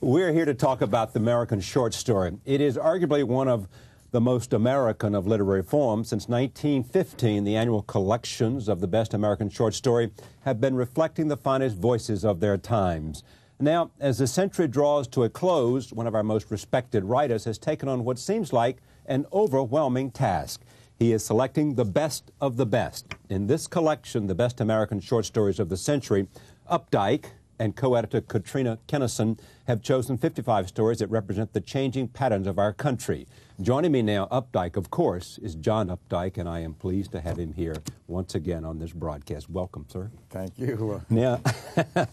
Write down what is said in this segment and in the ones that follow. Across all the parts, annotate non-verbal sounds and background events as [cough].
We're here to talk about the American short story. It is arguably one of the most American of literary forms. Since 1915, the annual collections of the best American short story have been reflecting the finest voices of their times. Now, as the century draws to a close, one of our most respected writers has taken on what seems like an overwhelming task. He is selecting the best of the best. In this collection, the best American short stories of the century, Updike, and co-editor Katrina Kenison have chosen 55 stories that represent the changing patterns of our country. Joining me now, Updike, of course, is John Updike, and I am pleased to have him here once again on this broadcast. Welcome, sir. Thank you. Uh, now, [laughs]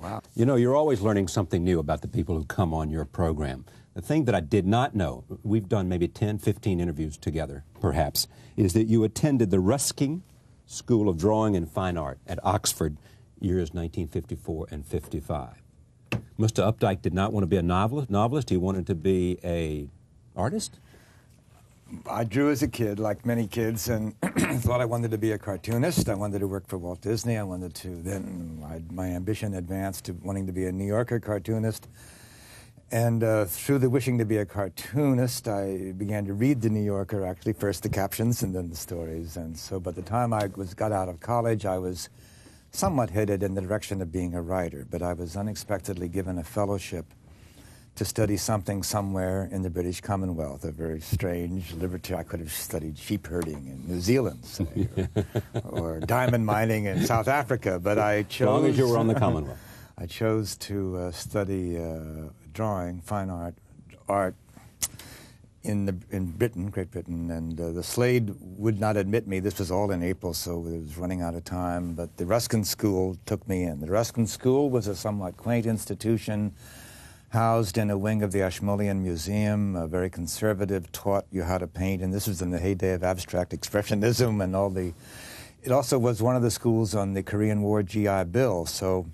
wow. [laughs] you know, you're always learning something new about the people who come on your program. The thing that I did not know, we've done maybe 10, 15 interviews together, perhaps, is that you attended the Ruskin School of Drawing and Fine Art at Oxford years 1954 and 55. Mr. Updike did not want to be a novelist. Novelist. He wanted to be a artist. I drew as a kid, like many kids, and [clears throat] thought I wanted to be a cartoonist. I wanted to work for Walt Disney. I wanted to then I, my ambition advanced to wanting to be a New Yorker cartoonist. And uh, through the wishing to be a cartoonist, I began to read the New Yorker. Actually, first the captions and then the stories. And so, by the time I was got out of college, I was somewhat headed in the direction of being a writer, but I was unexpectedly given a fellowship to study something somewhere in the British Commonwealth, a very strange liberty. I could have studied sheep herding in New Zealand, say, [laughs] or, or, diamond mining in South Africa, but I chose. As long as you were on the Commonwealth. [laughs] I chose to uh, study uh, drawing, fine art, art in the in Britain, Great Britain, and uh, the Slade would not admit me. This was all in April, so it was running out of time. But the Ruskin School took me in. The Ruskin School was a somewhat quaint institution, housed in a wing of the Ashmolean Museum. A very conservative, taught you how to paint, and this was in the heyday of abstract expressionism and all the. It also was one of the schools on the Korean War GI Bill, so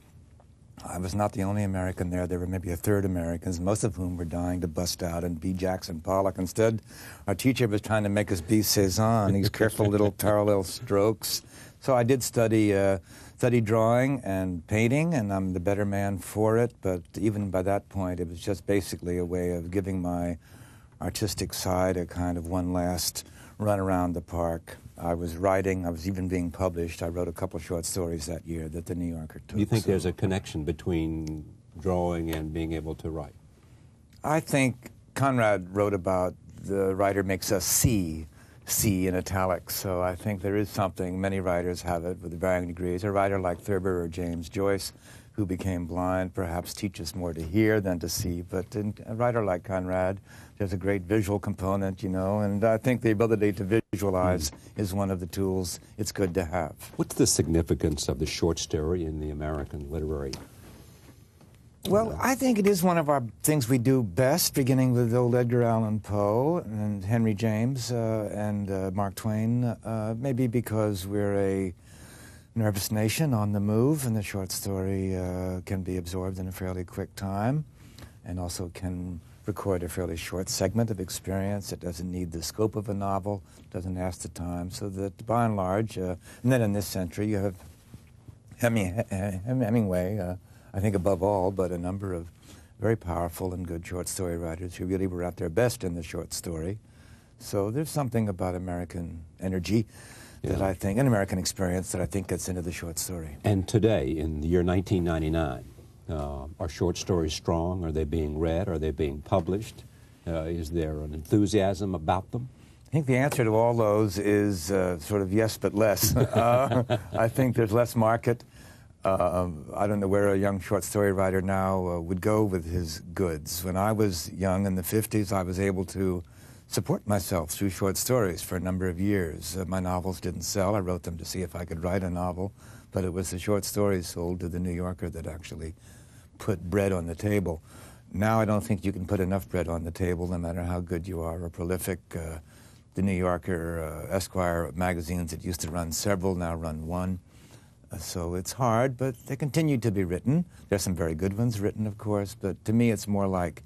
I was not the only American there. There were maybe a third Americans, most of whom were dying to bust out and be Jackson Pollock. Instead, our teacher was trying to make us be Cezanne, these [laughs] careful little parallel strokes. So I did study, uh, study drawing and painting, and I'm the better man for it. But even by that point, it was just basically a way of giving my artistic side a kind of one last run around the park. I was writing, I was even being published. I wrote a couple short stories that year that the New Yorker took. Do you think so. there's a connection between drawing and being able to write? I think Conrad wrote about the writer makes us see, see in italics. So I think there is something, many writers have it with varying degrees. A writer like Thurber or James Joyce, who became blind, perhaps teaches more to hear than to see. But a writer like Conrad, there's a great visual component, you know, and I think the ability to visualize mm. is one of the tools it's good to have. What's the significance of the short story in the American literary? Well, I think it is one of our things we do best, beginning with old Edgar Allan Poe and Henry James uh, and uh, Mark Twain, uh, maybe because we're a nervous nation on the move, and the short story uh, can be absorbed in a fairly quick time and also can record a fairly short segment of experience. It doesn't need the scope of a novel, doesn't ask the time, so that by and large, uh, and then in this century, you have Heming, Hemingway, uh, I think above all, but a number of very powerful and good short story writers who really were at their best in the short story. So there's something about American energy yeah. that I think, an American experience that I think gets into the short story. And today, in the year 1999, uh, are short stories strong? Are they being read? Are they being published? Uh, is there an enthusiasm about them? I think the answer to all those is uh, sort of yes, but less. [laughs] Uh, I think there's less market. Uh, I don't know where a young short story writer now uh, would go with his goods. When I was young in the 50s, I was able to support myself through short stories for a number of years. Uh, my novels didn't sell. I wrote them to see if I could write a novel, but it was the short stories sold to the New Yorker that actually put bread on the table. Now I don't think you can put enough bread on the table, no matter how good you are or prolific. Uh, the New Yorker, uh, Esquire magazines that used to run several now run one. Uh, so it's hard, but they continue to be written. There's some very good ones written, of course, but to me it's more like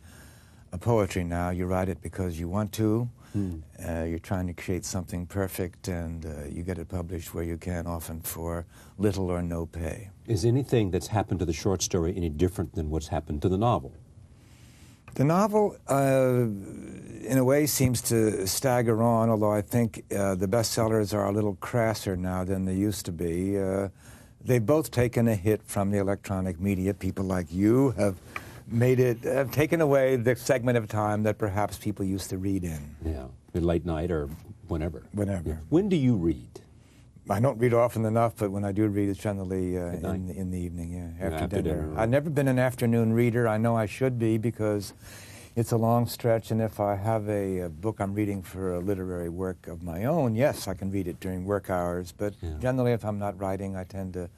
a poetry now. You write it because you want to. Mm. Uh, you're trying to create something perfect, and uh, you get it published where you can, often for little or no pay. Is anything that's happened to the short story any different than what's happened to the novel? The novel, uh, in a way, seems to stagger on, although I think uh, the bestsellers are a little crasser now than they used to be. Uh, they've both taken a hit from the electronic media. People like you have made it, have taken away the segment of time that perhaps people used to read in. Yeah, late night or whenever. Whenever. Yeah. When do you read? I don't read often enough, but when I do read, it's generally uh, in, in the evening, yeah, after, after dinner. dinner. I've never been an afternoon reader. I know I should be because it's a long stretch, and if I have a, a, book I'm reading for a literary work of my own, yes, I can read it during work hours. But Yeah. generally, if I'm not writing, I tend to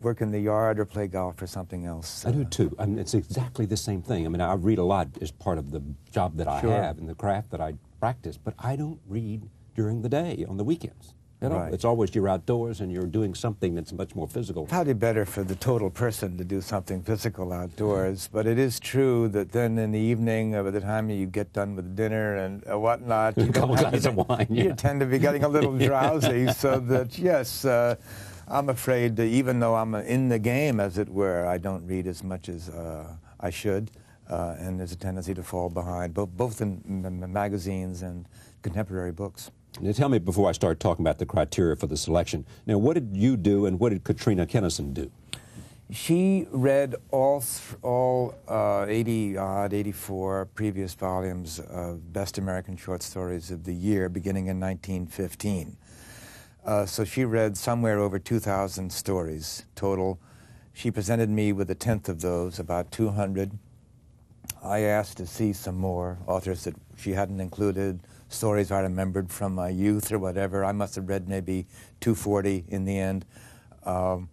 work in the yard or play golf or something else. I do Uh, too. I mean, it's exactly the same thing. I mean, I read a lot as part of the job that I Sure. have and the craft that I practice, but I don't read during the day on the weekends. You know, Right. it's always you're outdoors and you're doing something that's much more physical. Probably better for the total person to do something physical outdoors, [laughs] but it is true that then in the evening, uh, by the time you get done with dinner and uh, whatnot, [laughs] you, A couple don't glasses of wine, you tend to be getting a little [laughs] drowsy. So that yes, uh, I'm afraid that even though I'm in the game, as it were, I don't read as much as uh, I should, uh, and there's a tendency to fall behind, both both in magazines and contemporary books. Now, tell me before I start talking about the criteria for the selection. Now, what did you do and what did Katrina Kenison do? She read all all uh, 80 odd, 84 previous volumes of Best American Short Stories of the Year, beginning in 1915. Uh, so she read somewhere over 2,000 stories total. She presented me with a tenth of those, about 200. I asked to see some more authors that she hadn't included, stories I remembered from my youth or whatever. I must have read maybe 240 in the end, um,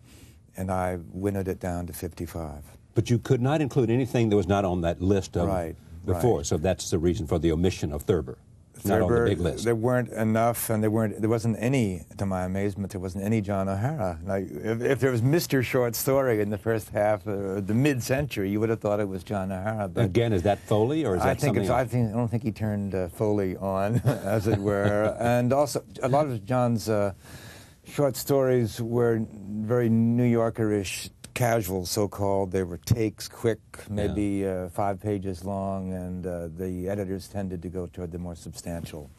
and I winnowed it down to 55. But you could not include anything that was not on that list of Right, before, right. so that's the reason for the omission of Thurber. Not on the big list. There weren't enough, and there weren't. There wasn't any, to my amazement, there wasn't any John O'Hara. Like, if, if there was Mr. Short Story in the first half, uh, the mid-century, you would have thought it was John O'Hara. But Again, is that Foley or is that I think something. I think I don't think he turned uh, Foley on, [laughs] as it were, and also a lot of John's uh, short stories were very New Yorkerish, casual, so-called. They were takes, quick, maybe uh, five pages long, and uh, the editors tended to go toward the more substantial.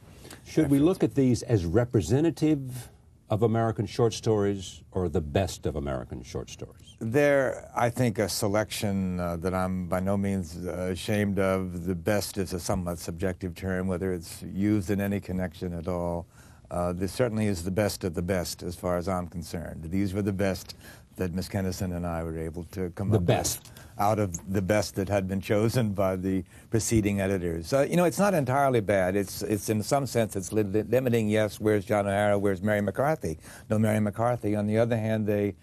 Should we look at these as representative of American short stories or the best of American short stories? They're, I think, a selection uh, that I'm by no means uh, ashamed of. The best is a somewhat subjective term, whether it's used in any connection at all. Uh, this certainly is the best of the best, as far as I'm concerned. These were the best that Miss Kenison and I were able to come The up best. with out of the best that had been chosen by the preceding editors. Uh, you know, it's not entirely bad. It's, it's in some sense, it's li- li- limiting. Yes, where's John O'Hara? Where's Mary McCarthy? No, Mary McCarthy. On the other hand, they,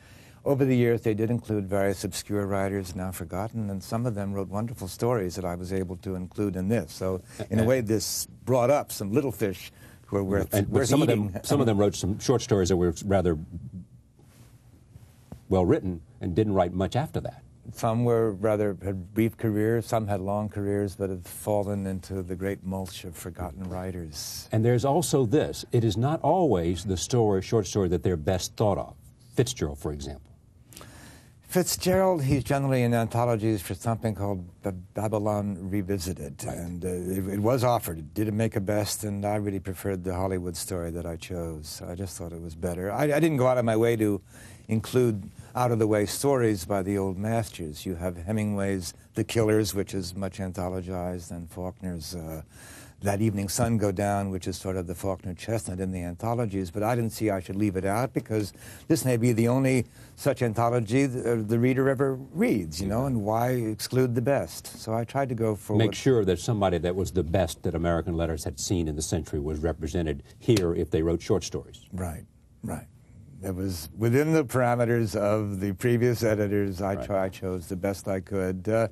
over the years, they did include various obscure writers now forgotten, and some of them wrote wonderful stories that I was able to include in this. So, in a way, this brought up some little fish who are worth, And, worth some of eating. them, some of them wrote some short stories that were rather well written and didn't write much after that. Some were rather had brief careers, some had long careers, but have fallen into the great mulch of forgotten writers. And there's also this: it is not always the story, short story, that they're best thought of. Fitzgerald, for example. Fitzgerald, he's generally in anthologies for something called B- Babylon Revisited, and uh, it, it was offered. It didn't make a best, and I really preferred the Hollywood story that I chose. I just thought it was better. I, I didn't go out of my way to include out-of-the-way stories by the old masters. You have Hemingway's The Killers, which is much anthologized, and Faulkner's uh, That Evening Sun Go Down, which is sort of the Faulkner chestnut in the anthologies. But I didn't see I should leave it out because this may be the only such anthology the, uh, the reader ever reads, you know, and why exclude the best? So I tried to go for Make sure that somebody that was the best that American letters had seen in the century was represented here if they wrote short stories. Right, right. It was within the parameters of the previous editors. I, Right. try, I chose the best I could. Uh,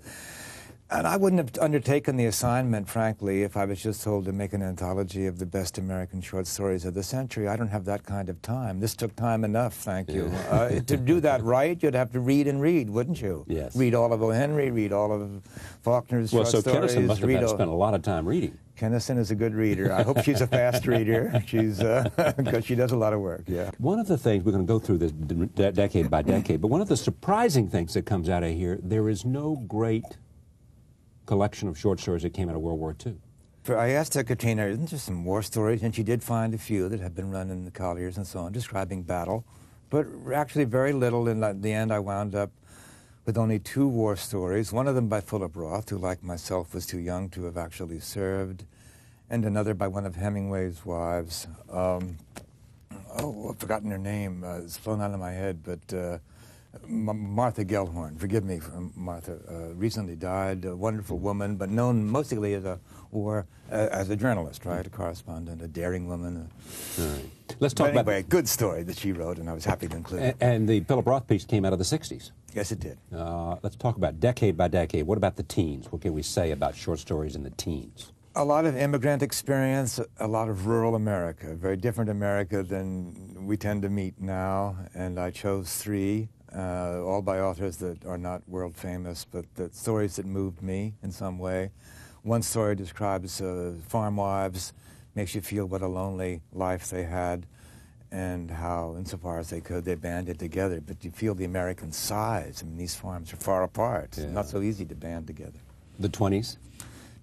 and I wouldn't have undertaken the assignment, frankly, if I was just told to make an anthology of the best American short stories of the century. I don't have that kind of time. This took time enough, thank you. Uh, to do that right, you'd have to read and read, wouldn't you? Yes. Read all of O. Henry, read all of Faulkner's Well, short so stories. Kenison must have had spent a lot of time reading. Kenison is a good reader. I hope she's a fast reader. [laughs] She's [laughs] because she does a lot of work. Yeah. One of the things, we're going to go through this de- decade by decade, but one of the surprising things that comes out of here, there is no great collection of short stories that came out of World War II. I asked uh, Katrina, isn't there some war stories? And she did find a few that had been run in the Collier's and so on, describing battle, but actually very little. In the end, I wound up with only two war stories, one of them by Philip Roth, who, like myself, was too young to have actually served, and another by one of Hemingway's wives. Um, oh, I've forgotten her name. Uh, it's flown out of my head, but uh, Martha Gellhorn, forgive me, Martha, uh, recently died, a wonderful woman, but known mostly as a or uh, as a journalist, right, a correspondent, a daring woman. right. Let's talk anyway, about good story that she wrote, and I was happy to include it. And the Philip Roth piece came out of the '60s. Yes, it did. Uh, let's talk about decade by decade. What about the teens? What can we say about short stories in the teens? A lot of immigrant experience, a lot of rural America, very different America than we tend to meet now, and I chose three uh, all by authors that are not world famous, but the stories that moved me in some way. One story describes uh, farm wives, makes you feel what a lonely life they had, and how, insofar as they could, they banded together. But you feel the American size. I mean, these farms are far apart. Yeah. It's not so easy to band together. The 20s?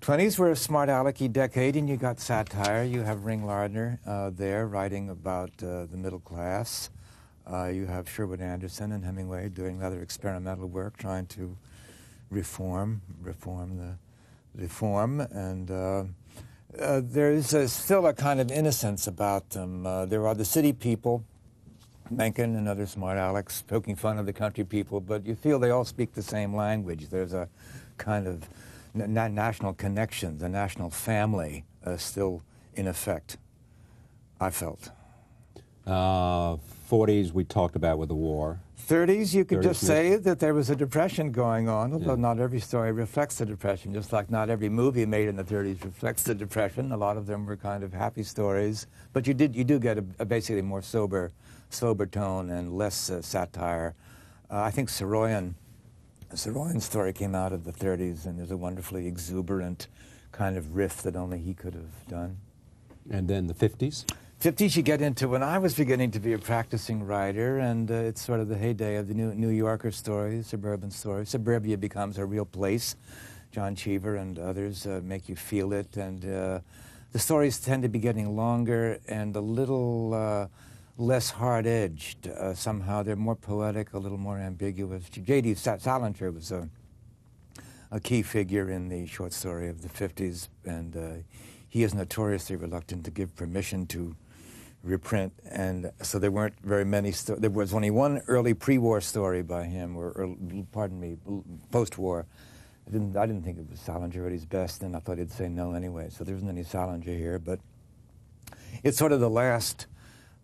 20s were a smart alecky decade, and you got satire. You have Ring Lardner uh, there writing about uh, the middle class. Uh, you have Sherwood Anderson and Hemingway doing rather experimental work, trying to reform, reform the, the form, and uh, uh, there is still a kind of innocence about them. Uh, there are the city people, Mencken and other smart Alex, poking fun of the country people, but you feel they all speak the same language. There's a kind of na national connection, the national family uh, still in effect, I felt. Uh, 40s we talked about with the war. 30s, you could 30s just say that there was a depression going on, although yeah. not every story reflects the depression, just like not every movie made in the 30s reflects the depression. A lot of them were kind of happy stories, but you did you do get a, a basically more sober, sober tone and less uh, satire. Uh, I think Saroyan, Saroyan's story came out of the 30s, and there's a wonderfully exuberant kind of riff that only he could have done. And then the 50s. 50s you get into when I was beginning to be a practicing writer, and uh, it's sort of the heyday of the New, New Yorker story, the suburban story. Suburbia becomes a real place. John Cheever and others uh, make you feel it, and uh, the stories tend to be getting longer and a little uh, less hard edged. Uh, somehow they're more poetic, a little more ambiguous. J.D. Salinger was a, a key figure in the short story of the 50s, and uh, he is notoriously reluctant to give permission to reprint, and so there weren't very many. Sto- there was only one early pre-war story by him, or, or pardon me, post-war. I didn't, I didn't think it was Salinger at his best, and I thought he'd say no anyway. So there isn't any Salinger here, but it's sort of the last,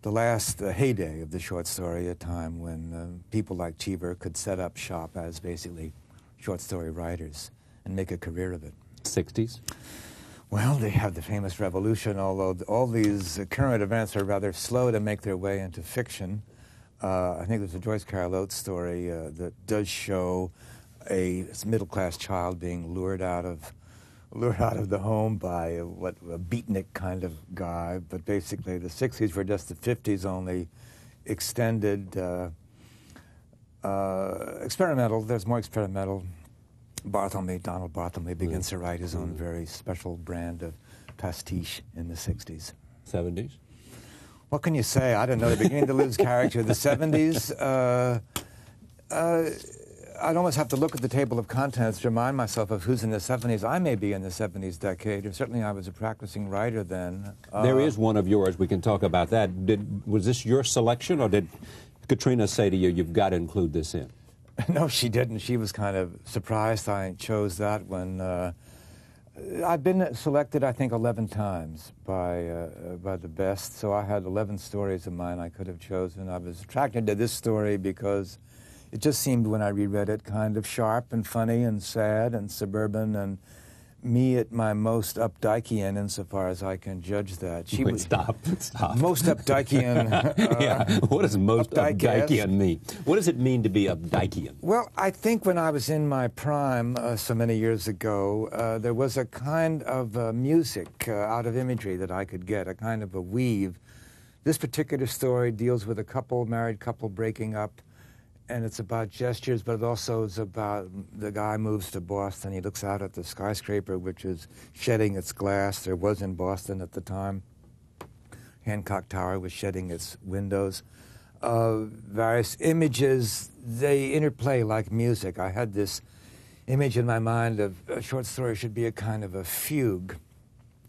the last uh, heyday of the short story, a time when uh, people like Cheever could set up shop as basically short story writers and make a career of it. 60s? Well, they have the famous revolution, although all these current events are rather slow to make their way into fiction. Uh, I think there's a Joyce Carol Oates story uh, that does show a middle class child being lured out of [laughs] lured out of the home by a, what a beatnik kind of guy. But basically, the 60s were just the 50s only extended uh, uh, experimental. There's more experimental Barthelme, Donald Barthelme, begins to write his own very special brand of pastiche in the 60s. 70s? What can you say? I don't know. They're beginning to lose character. The 70s, [laughs] uh, uh, I'd almost have to look at the table of contents to remind myself of who's in the 70s. I may be in the 70s decade, or certainly I was a practicing writer then. Uh, there is one of yours. We can talk about that. Did, was this your selection, or did Katrina say to you, you've got to include this in? [laughs] No, she didn't. She was kind of surprised I chose that one. uh, I've been selected, I think, 11 times by, uh, by the best. So I had 11 stories of mine I could have chosen. I was attracted to this story because it just seemed, when I reread it, kind of sharp and funny and sad and suburban and me at my most Updikean, insofar as I can judge that. She Wait, was stop, [laughs] stop. Most Updikean. [laughs] Uh, yeah. What does most Updikean mean? What does it mean to be Updikean? Well, I think when I was in my prime uh, so many years ago, uh, there was a kind of uh, music uh, out of imagery that I could get, a kind of a weave. This particular story deals with a couple, married couple, breaking up and it's about gestures, but it also is about the guy moves to Boston. He looks out at the skyscraper, which is shedding its glass. There was in Boston at the time. Hancock Tower was shedding its windows. Uh, various images, they interplay like music. I had this image in my mind of a short story should be a kind of a fugue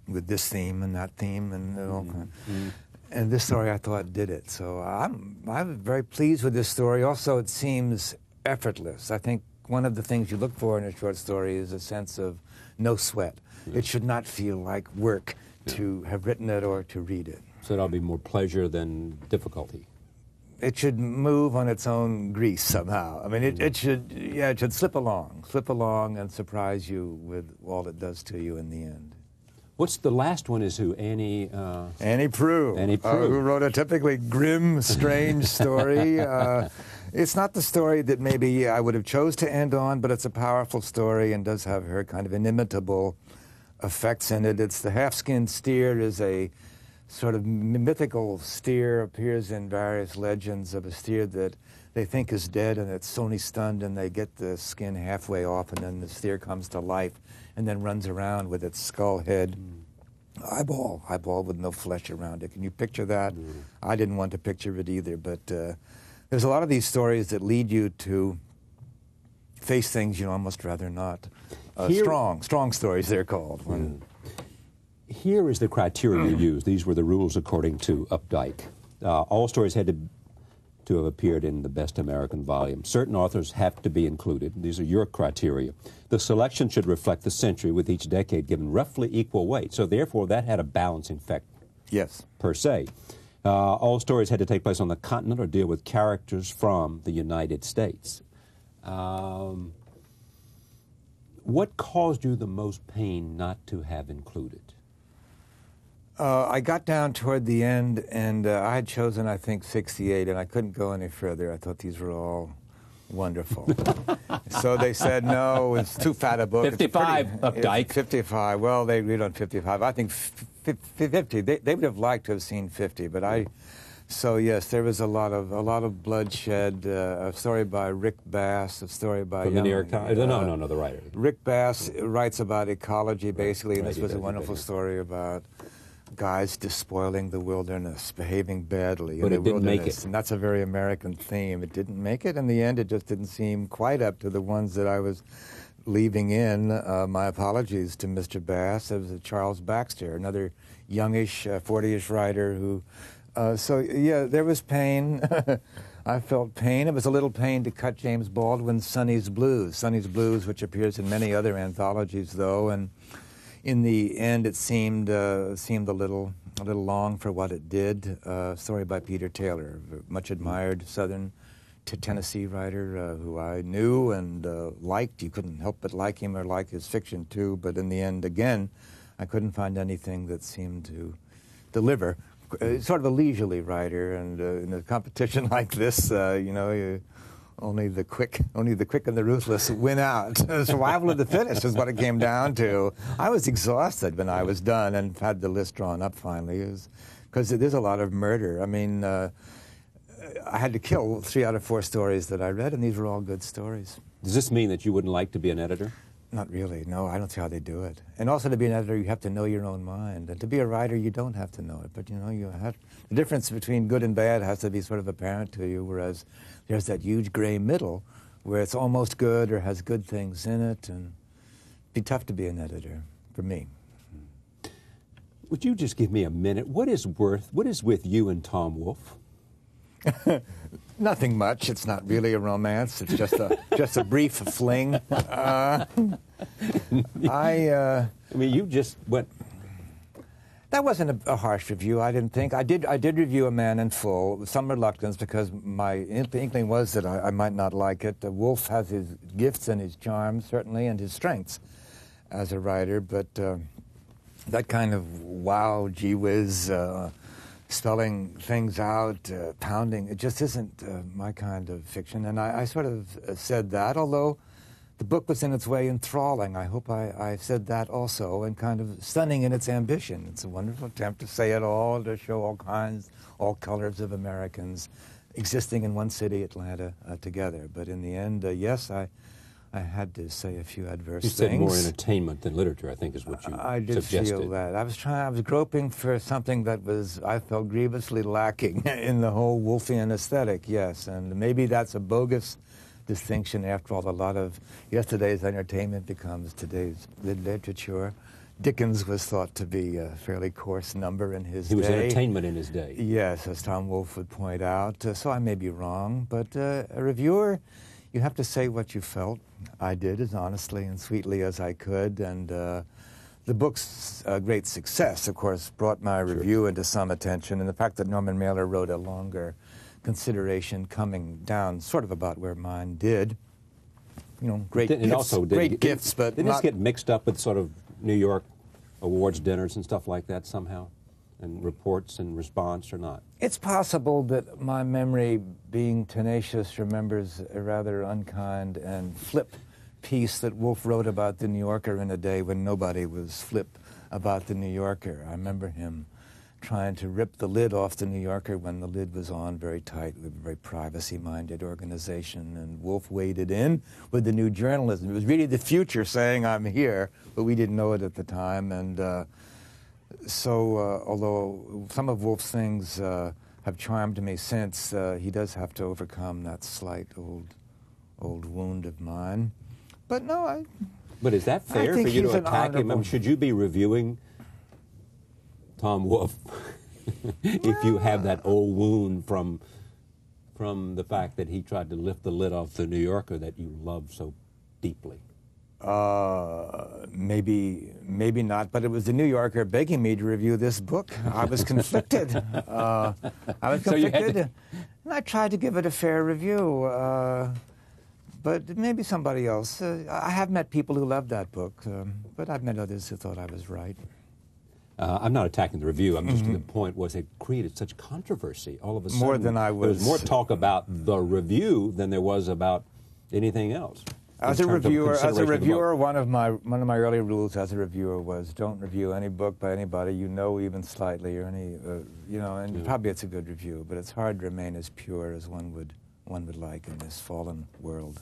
with this theme and that theme and all kind. Mm-hmm. And this story, I thought, did it. So I'm I'm very pleased with this story. Also, it seems effortless. I think one of the things you look for in a short story is a sense of no sweat. Yeah. It should not feel like work yeah. to have written it or to read it. So that'll be more pleasure than difficulty. It should move on its own grease somehow. I mean, it, mm-hmm. it should, yeah, it should slip along, slip along, and surprise you with all it does to you in the end. What's the last one? Is who Annie? Uh, Annie Proulx. Annie Proulx, uh, who wrote a typically grim, strange [laughs] story. Uh, it's not the story that maybe I would have chose to end on, but it's a powerful story and does have her kind of inimitable effects in it. It's the half-skinned steer is a sort of mythical steer appears in various legends of a steer that they think is dead and it's only stunned and they get the skin halfway off and then the steer comes to life and then runs around with its skull head mm. eyeball eyeball with no flesh around it can you picture that mm. i didn't want to picture it either but uh, there's a lot of these stories that lead you to face things you almost rather not uh, Here, strong strong stories they're called mm here is the criteria [clears throat] you use. These were the rules according to Updike. Uh, all stories had to, to have appeared in the Best American volume. Certain authors have to be included. These are your criteria. The selection should reflect the century, with each decade given roughly equal weight. So, therefore, that had a balancing effect. Yes. Per se. Uh, all stories had to take place on the continent or deal with characters from the United States. Um, what caused you the most pain not to have included? Uh, I got down toward the end, and uh, I had chosen, I think, 68, and I couldn't go any further. I thought these were all wonderful. [laughs] so they said, no, it's too fat a book. 55, pretty, Updike. 55. Well, they read on 55. I think 50. They, they would have liked to have seen 50, but I. So yes, there was a lot of a lot of bloodshed. Uh, a story by Rick Bass, a story by From the New York Times. Uh, no, no, no, the writer. Rick Bass writes about ecology, basically, and this was a wonderful story about guys despoiling the wilderness, behaving badly but in the wilderness. Make it. And that's a very American theme. It didn't make it. In the end, it just didn't seem quite up to the ones that I was leaving in. Uh, my apologies to Mr. Bass. It was Charles Baxter, another youngish, uh, 40-ish writer who... Uh, so, yeah, there was pain. [laughs] I felt pain. It was a little pain to cut James Baldwin's Sonny's Blues. Sonny's Blues, which appears in many other anthologies, though, and in the end, it seemed uh, seemed a little a little long for what it did. Uh, story by Peter Taylor, much admired Southern t- Tennessee writer uh, who I knew and uh, liked. You couldn't help but like him or like his fiction too. But in the end, again, I couldn't find anything that seemed to deliver. Uh, sort of a leisurely writer, and uh, in a competition [laughs] like this, you know. You, only the quick, only the quick and the ruthless win out. [laughs] Survival of the fittest is what it came down to. I was exhausted when I was done and had the list drawn up finally, because there's a lot of murder. I mean, uh, I had to kill three out of four stories that I read, and these were all good stories. Does this mean that you wouldn't like to be an editor? Not really. No, I don't see how they do it. And also, to be an editor, you have to know your own mind. And to be a writer, you don't have to know it. But you know, you have the difference between good and bad has to be sort of apparent to you. Whereas there's that huge gray middle where it's almost good or has good things in it, and it'd be tough to be an editor for me. Would you just give me a minute? What is worth? What is with you and Tom Wolfe? [laughs] Nothing much. It's not really a romance. It's just a [laughs] just a brief fling. Uh, I. Uh, I mean, you just went that wasn't a, a, harsh review, I didn't think. I did, I did review A Man in Full with some reluctance because my inkling was that I, I might not like it. The Wolfe has his gifts and his charms, certainly, and his strengths as a writer, but uh, that kind of wow, gee whiz, uh, spelling things out, uh, pounding, it just isn't uh, my kind of fiction. And I, I sort of uh, said that, although the book was in its way enthralling. I hope I, I said that also, and kind of stunning in its ambition. It's a wonderful attempt to say it all, to show all kinds, all colors of Americans. existing in one city, Atlanta, uh, together. But in the end, uh, yes, I, I had to say a few adverse you things. said more entertainment than literature, I think is what you I did suggested. feel that. I was trying. I was groping for something that was I felt grievously lacking [laughs] in the whole Woolfian aesthetic. Yes, and maybe that's a bogus distinction. After all, a lot of yesterday's entertainment becomes today's literature. Dickens was thought to be a fairly coarse number in his day. He day. was entertainment in his day. Yes, as Tom Wolfe would point out. Uh, so I may be wrong, but uh, a reviewer, you have to say what you felt. I did as honestly and sweetly as I could, and uh, the book's uh, great success, of course, brought my review into some attention, and the fact that Norman Mailer wrote a longer consideration coming down sort of about where mine did. You know, great gifts, and also, did great it- gifts, but didn't not, this get mixed up with sort of New York awards dinners and stuff like that somehow, and reports and response or not? It's possible that my memory, being tenacious, remembers a rather unkind and flip piece that Wolfe wrote about the New Yorker in a day when nobody was flip about the New Yorker. I remember him trying to rip the lid off the New Yorker when the lid was on very tight with a very privacy-minded organization, and Wolfe waded in with the new journalism. It was really the future saying, "I'm here," but we didn't know it at the time, and. Uh, so, uh, although some of Wolfe's things uh, have charmed me since, uh, he does have to overcome that slight old, old wound of mine. But no, I, But is that fair for you to attack him? I mean, should you be reviewing Tom Wolfe [laughs] if you have that old wound from from the fact that he tried to lift the lid off the New Yorker that you love so deeply? Uh, maybe, maybe not. But it was the New Yorker begging me to review this book. I was [laughs] conflicted. uh, I was So to- conflicted, and I tried to give it a fair review. Uh, but maybe somebody else. Uh, I have met people who loved that book, um, but I've met others who thought I was right. Uh, I'm not attacking the review. I'm just the point was it created such controversy all of a sudden. Mm-hmm. More than I There was was- more talk about the review than there was about anything else. As a reviewer, as a reviewer, one of my one of my early rules as a reviewer was don't review any book by anybody you know even slightly or any uh, you know, and probably it's a good review, but it's hard to remain as pure as one would one would like in this fallen world.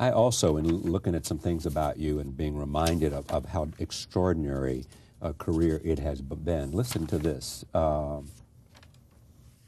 I also, in looking at some things about you and being reminded of, of how extraordinary a career it has been, listen to this. Um,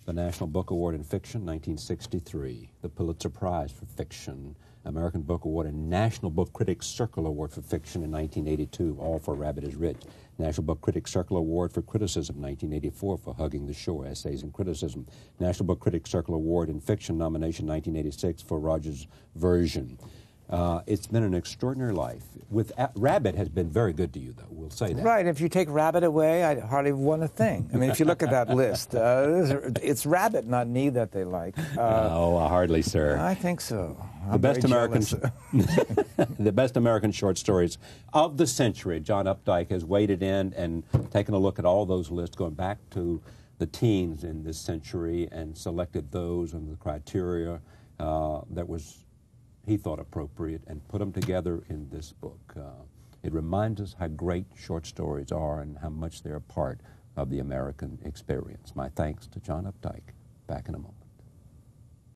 the National Book Award in Fiction, 1963. The Pulitzer Prize for Fiction. American Book Award and National Book Critics Circle Award for Fiction in 1982, all for Rabbit is Rich. National Book Critics Circle Award for Criticism, 1984, for Hugging the Shore, Essays and Criticism. National Book Critics Circle Award in Fiction nomination, 1986, for Roger's Version. Uh, it's been an extraordinary life. With uh, Rabbit has been very good to you, though. We'll say that. Right. If you take rabbit away, I hardly won a thing. I mean, if you look at that list, uh, it's rabbit, not me, that they like. Uh, oh, hardly, sir. I think so. the I'm best American, [laughs] the best American short stories of the century. John Updike has waded in and taken a look at all those lists, going back to the teens in this century, and selected those and the criteria uh, that was he thought appropriate, and put them together in this book. Uh, it reminds us how great short stories are and how much they're a part of the American experience. My thanks to John Updike. Back in a moment.